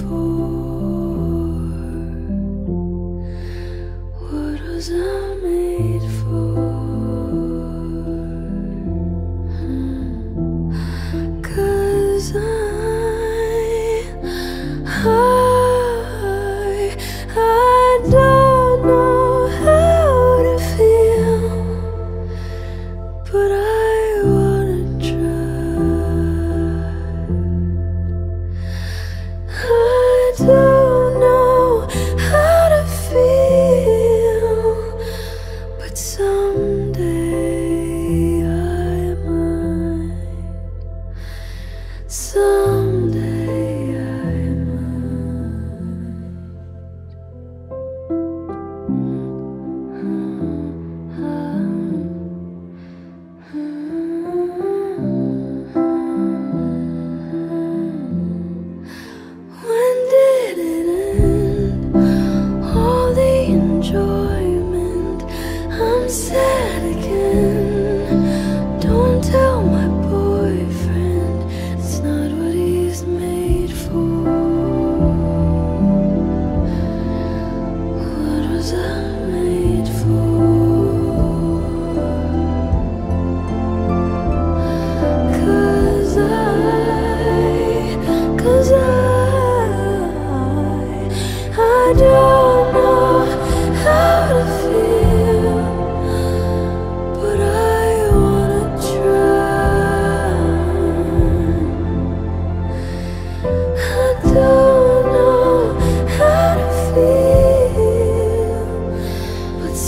for? What was I made for? I, I, I don't know how to feel, but I. deserve say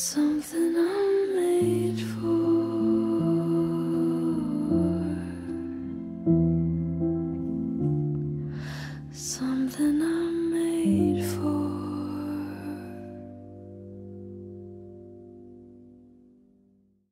Something I'm made for. Something I'm made for.